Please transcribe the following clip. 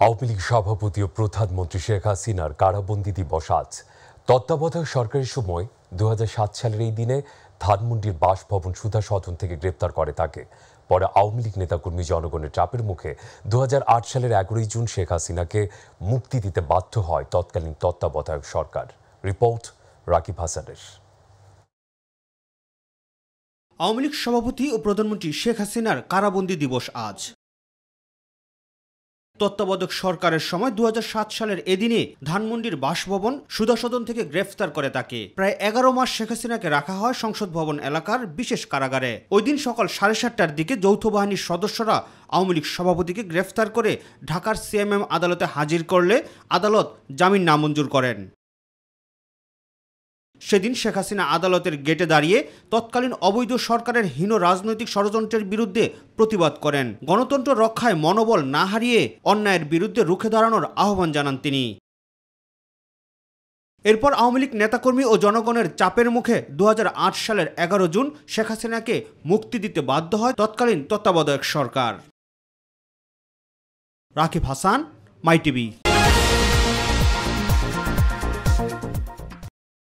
আওয়ামী লীগ সভাপতি ও প্রধানমন্ত্রী শেখ হাসিনার কারাবন্দি দিবস আজ। তত্ত্বাবধায়ক সরকারের সময় দু হাজার সাত সালের এই দিনে ধানমন্ডির বাসভবন সুধা সদন থেকে গ্রেপ্তার করে তাকে। পরে আওয়ামী লীগ নেতাকর্মী জনগণের চাপের মুখে দু হাজার আট সালের এগারোই জুন শেখ হাসিনাকে মুক্তি দিতে বাধ্য হয় তৎকালীন তত্ত্বাবধায়ক সরকার। রিপোর্ট রাকিব হাসানের। আওয়ামী লীগ সভাপতি ও প্রধানমন্ত্রী শেখ হাসিনার কারাবন্দী দিবস আজ। তত্ত্বাবধায়ক সরকারের সময় দু হাজার সাত সালের এদিনে ধানমন্ডির বাসভবন সুদাসদন থেকে গ্রেফতার করে তাকে। প্রায় এগারো মাস শেখ হাসিনাকে রাখা হয় সংসদ ভবন এলাকার বিশেষ কারাগারে। ওই দিন সকাল সাড়ে সাতটার দিকে যৌথ বাহিনীর সদস্যরা আওয়ামী লীগ সভাপতিকে গ্রেফতার করে ঢাকার সিএমএম আদালতে হাজির করলে আদালত জামিন নামঞ্জুর করেন। সেদিন শেখ হাসিনা আদালতের গেটে দাঁড়িয়ে তৎকালীন অবৈধ সরকারের হীন রাজনৈতিক ষড়যন্ত্রের বিরুদ্ধে প্রতিবাদ করেন। গণতন্ত্র রক্ষায় মনোবল না হারিয়ে অন্যায়ের বিরুদ্ধে রুখে দাঁড়ানোর আহ্বান জানান তিনি। এরপর আওয়ামী লীগ নেতাকর্মী ও জনগণের চাপের মুখে দু হাজার আট সালের এগারো জুন শেখ হাসিনাকে মুক্তি দিতে বাধ্য হয় তৎকালীন তত্ত্বাবধায়ক সরকার। Rakib Hasan, my TV.